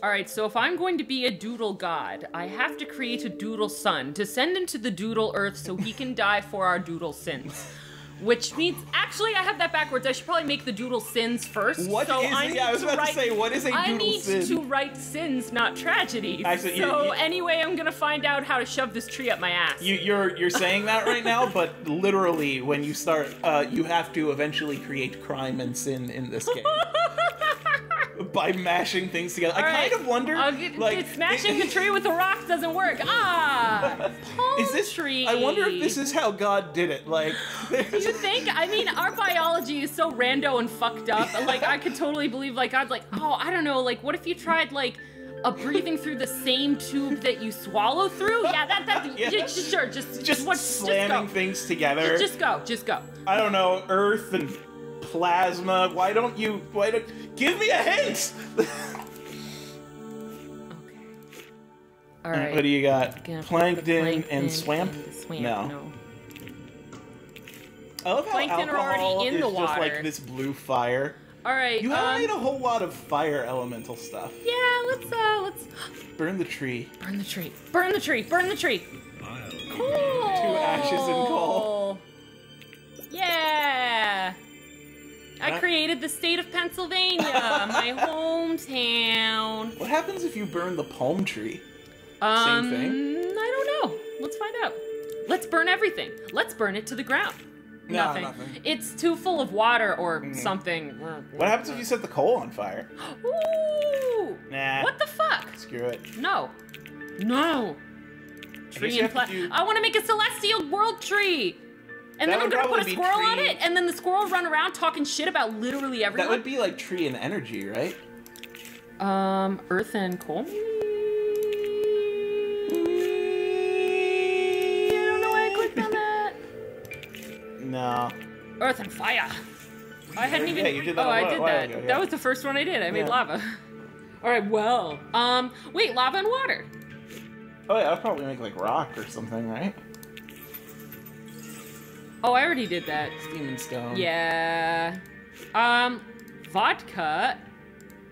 All right, so if I'm going to be a doodle god, I have to create a doodle son to send into the doodle earth so he can die for our doodle sins. Which means, actually, I have that backwards. I should probably make the doodle sins first. What so is I Yeah, I was to about to write, say, what is a doodle I need sin? to write sins, not tragedies. Actually, you- so you- anyway, I'm gonna find out how to shove this tree up my ass. You, you're you're saying that right now, but literally, when you start, uh, you have to eventually create crime and sin in this game by mashing things together. I All right, kind of wonder, like, smashing the tree with a rock doesn't work. Ah, palm is this? tree. I wonder if this is how God did it. Like, You think? I mean, our biology is so rando and fucked up. Like, I could totally believe, like, God's like, oh, I don't know, like, what if you tried, like, a breathing through the same tube that you swallow through? Yeah, that, that, Yeah. yeah, just, sure, just, just what, slamming just things together. go. Just go, just go. I don't know, Earth and plasma. Why don't you? Why don't? Give me a hint. Okay. All right. What do you got? Gonna put the Plankton, plankton and swamp. and swamp, No. no. I love how Plankton are already alcohol in is the just like this blue fire. All right. You haven't um, made a whole lot of fire elemental stuff. Yeah, let's uh, let's Burn the tree. burn the tree. Burn the tree. Burn the tree. Cool. Two ashes and coal. I created the state of Pennsylvania, my hometown. What happens if you burn the palm tree? Um, thing? I don't know. Let's find out. Let's burn everything. Let's burn it to the ground. No, nothing. nothing. It's too full of water or Mm. something. What happens if you set the coal on fire? Ooh. Nah. What the fuck? Screw it. No. No. Tree and have to pla- do- I want to make a celestial world tree. And That then I'm gonna put a squirrel on it, and then the squirrel run around talking shit about literally everyone. That would be like tree and energy, right? Um, earth and coal. I don't know why I clicked on that. No. Earth and fire. I hadn't even. Yeah, you did that oh, I did that. ago, yeah. That was the first one I did. I made Yeah. lava. All right. Well, um, wait, lava and water. Oh yeah, I'll probably make like rock or something, right? Oh, I already did that. Steam and stone. Yeah. Um, vodka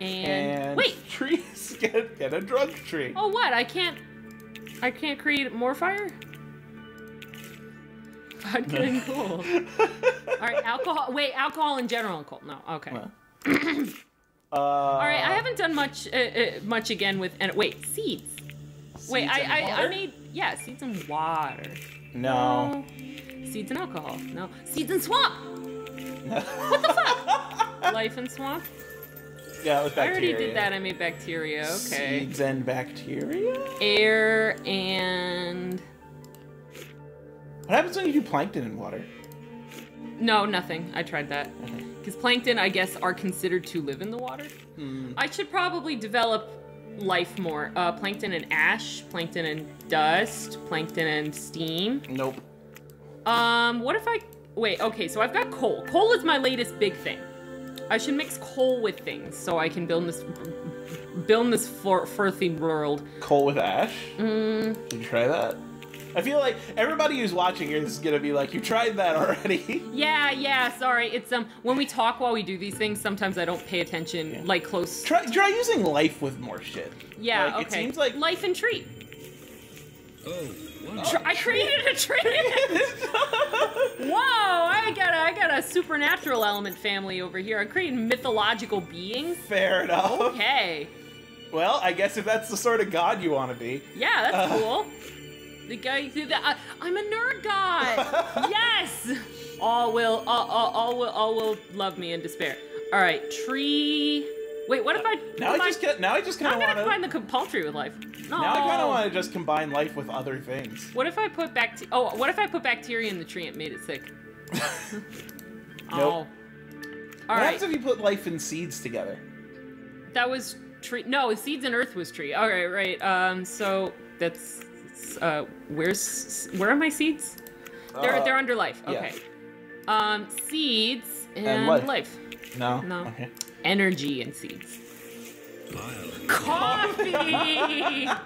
and, And wait. trees get get a drug tree. Oh, what? I can't. I can't create more fire. Vodka and coal. All right, alcohol. Wait, alcohol in general and coal. No, okay. Well. Uh, All right, I haven't done much, uh, uh, much again with. And wait, seeds. wait, seeds I, and I, I water? made yeah, seeds and water. No. Seeds and alcohol. No, seeds and swamp. what the fuck? Life and swamp. Yeah, it was I already did that. I made bacteria. Okay. Seeds and bacteria. Air and What happens when you do plankton in water? no, nothing. I tried that. Okay. Because plankton, I guess, are considered to live in the water. Hmm. I should probably develop life more. Uh, plankton and ash, plankton and dust, plankton and steam. Nope. Um, what if I wait? Okay, so I've got coal. Coal is my latest big thing. I should mix coal with things so I can build this build this for earthy world. Coal with ash. Mm, Did you try that? I feel like everybody who's watching is gonna be like, "You tried that already." yeah, yeah. Sorry, it's um when we talk while we do these things, sometimes I don't pay attention Yeah. like close. try try using life with more shit. yeah, Like, okay. It seems like life and tree. Oh, wow. Tr- I created a tree. Whoa! I got a, I got a supernatural element family over here. I created mythological beings. fair enough. Okay. Well, I guess if that's the sort of god you want to be. Yeah, that's Uh. cool. The guy through the. Uh, I'm a nerd god. yes. All will. All, all, all will. All will love me in despair. All right. Tree. Wait. What if I? Now I just get. Now I just kind of want to. combine the tree with life. No. Now I kind of want to just combine life with other things. What if I put bact? Oh, what if I put bacteria in the tree and made it sick? Oh. All what right. happens if you put life and seeds together? That was tree. No, seeds and earth was tree. All right, right. Um, so that's uh, where's where are my seeds? They're Uh, they're under life. yeah. Okay. Um, seeds and, And life. life. No. No. Okay. Energy and seeds. Coffee.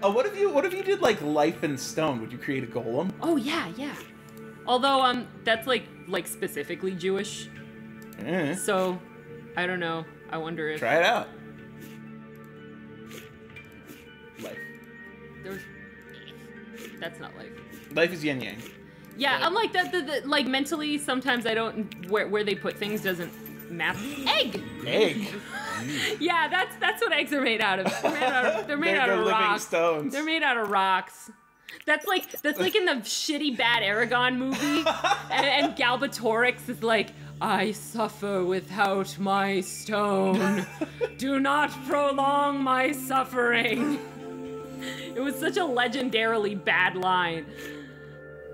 Uh, what if you What if you did like life and stone? Would you create a golem? oh yeah, yeah. Although um, that's like like specifically Jewish. Mm. So, I don't know. I wonder if try it out. Life. There's... That's not life. Life is yin yang. Yeah, like, I'm like that. The, the, like mentally, sometimes I don't where where they put things doesn't map. Egg. Egg. yeah, that's that's what eggs are made out of. They're made out of, they're made they're out of rocks. Stones. They're made out of rocks. That's like that's like in the shitty bad Eragon movie, and, and Galbatorix is like, "I suffer without my stone. Do not prolong my suffering." It was such a legendarily bad line.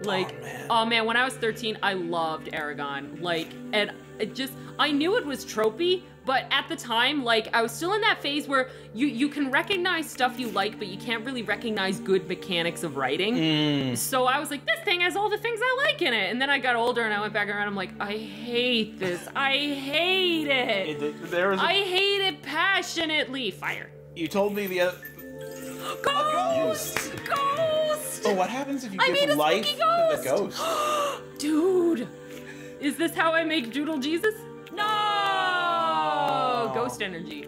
Like, Oh, man. oh man, when I was 13, I loved Eragon. Like, and it just, I knew it was tropey, but at the time, like, I was still in that phase where you you can recognize stuff you like, but you can't really recognize good mechanics of writing. Mm. So I was like, this thing has all the things I like in it. And then I got older and I went back around. I'm like, I hate this. I hate it. It- there was. A, I hate it passionately. Fire. you told me the other. Ghost! Ghost! Oh, what happens if you I give a life to the ghost. Dude! Is this how I make Doodle Jesus? No! Ghost energy.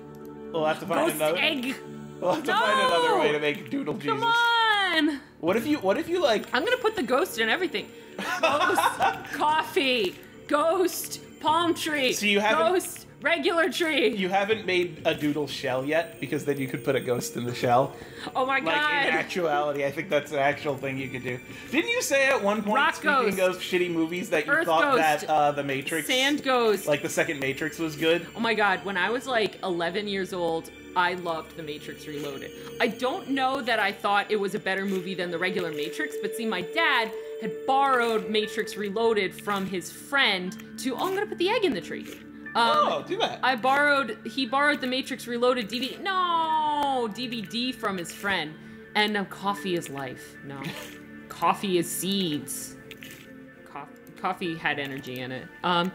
We'll have to find Ghost another. egg. We'll have to find another No! way to make Doodle Jesus. Come on! What if you? What if you like? I'm gonna put the ghost in everything. Ghost, coffee, ghost, palm tree, So you haven't- ghost, regular tree. You haven't made a doodle shell yet, because then you could put a ghost in the shell. oh my god. Like in actuality, I think that's an actual thing you could do. Didn't you say at one point, Rock speaking ghost. of shitty movies, that you Earth thought ghost. that uh, the Matrix, Sand ghost. like the second Matrix, was good? Oh my god, when I was like 11 years old, I loved The Matrix Reloaded. I don't know that I thought it was a better movie than the regular Matrix, but see, my dad had borrowed Matrix Reloaded from his friend to, oh, I'm gonna put the egg in the tree. Um, oh, do that. I borrowed, he borrowed the Matrix Reloaded DVD, no, DVD from his friend. And coffee is life. No. coffee is seeds. Co- coffee had energy in it. Um,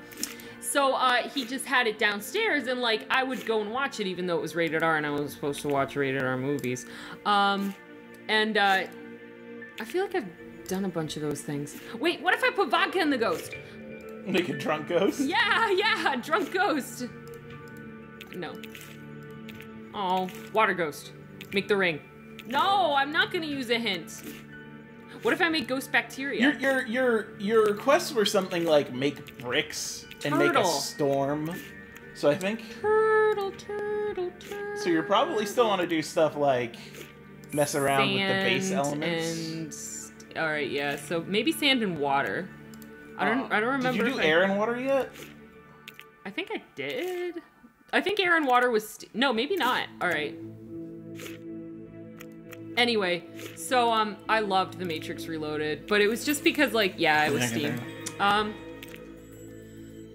so uh, he just had it downstairs, and like I would go and watch it, even though it was rated R, and I was supposed to watch rated R movies. Um, and uh, I feel like I've done a bunch of those things. Wait, what if I put vodka in the ghost? Make a drunk ghost. Yeah, yeah, drunk ghost. No. Oh, water ghost. Make the ring. No, I'm not gonna use a hint. What if I make ghost bacteria? Your your your your requests were something like make bricks and make a Turtle. storm. So I think turtle, turtle, turtle. so. You're probably still want to do stuff like mess around with the base Sand elements. And all right, yeah. So maybe sand and water. I don't. I don't remember. Did you do I- air and water yet? I think I did. I think air and water was no, maybe not. All right. Anyway, so um, I loved The Matrix Reloaded, but it was just because like yeah, it was Steam. Um,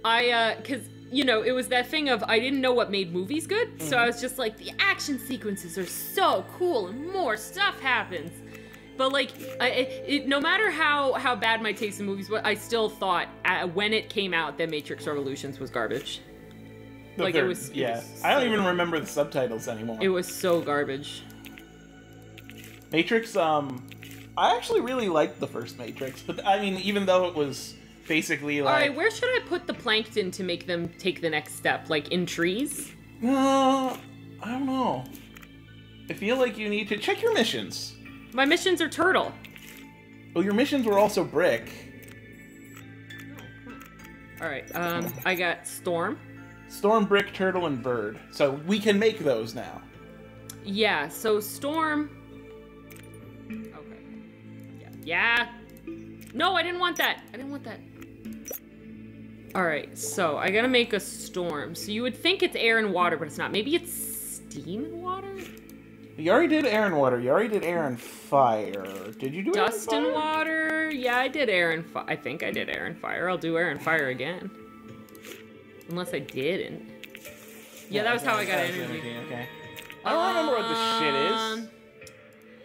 I uh, cause you know it was that thing of I didn't know what made movies good, so I was just like the action sequences are so cool and more stuff happens. But like, I, it, it, no matter how how bad my taste in movies was, I still thought uh, when it came out that Matrix Revolutions was garbage. The like, it third- was- it yeah. was I don't even remember the subtitles anymore. It was so garbage. Matrix. Um, I actually really liked the first Matrix, but I mean, even though it was basically like, right, where should I put the plankton to make them take the next step? Like in trees? Uh, I don't know. I feel like you need to check your missions. My missions are turtle. Well, your missions were also brick. All right, um, I got storm. Storm, brick, turtle, and bird. So we can make those now. Yeah, so storm. Okay. Yeah. Yeah. No, I didn't want that. I didn't want that. All right, so I gotta make a storm. So you would think it's air and water, but it's not. Maybe it's steam and water. You already did air and water. You already did air and fire. Did you do Dust and and water. Yeah, I did air and fire. I think I did air and fire. I'll do air and fire again. Unless I didn't. Yeah, that was how I got was energy. Okay. I don't remember what the shit is. Um,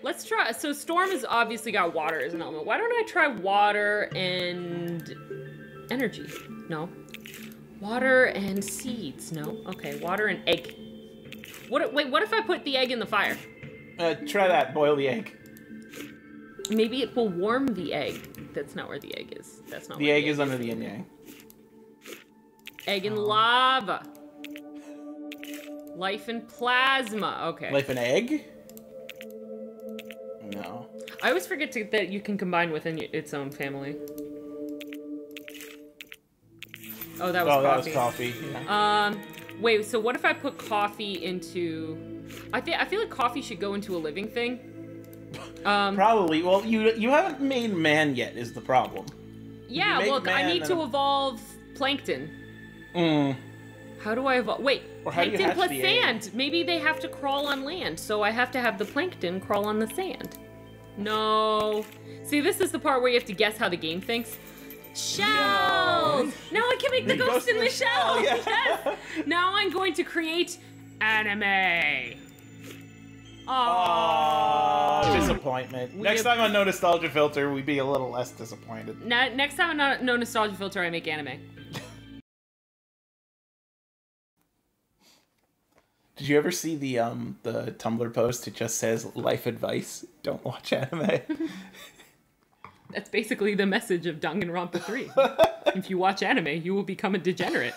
Let's try. So storm has obviously got water as an element. Why don't I try water and energy? No. Water and seeds. No. Okay. Water and egg. What? Wait. What if I put the egg in the fire? Uh, try that. Boil the egg. Maybe it will warm the egg. That's not where the egg is. That's not. The where egg is under the yin yang. egg and lava. Life and plasma. Okay. Life and egg. No. I always forget to, that you can combine within its own family. Oh, that was oh, that coffee. was coffee. Yeah. Um, wait. So what if I put coffee into? I think I feel like coffee should go into a living thing. Um, Probably. Well, you you haven't made man yet. Is the problem? yeah. Well, I need to evolve plankton. Mm. How do I evolve? Wait, Or how do you plankton plus the egg? sand. Maybe they have to crawl on land, so I have to have the plankton crawl on the sand. No. See, this is the part where you have to guess how the game thinks. Shells! Now I can make the, The ghost, in the, shell! yeah. Yes! Now I'm going to create anime. Oh, Oh. disappointment. We Next have- time on No Nostalgia Filter, we'd be a little less disappointed. Na- next time on No Nostalgia Filter, I make anime. Did you ever see the um the Tumblr post? It just says life advice: don't watch anime. That's basically the message of Danganronpa 3. if you watch anime, you will become a degenerate.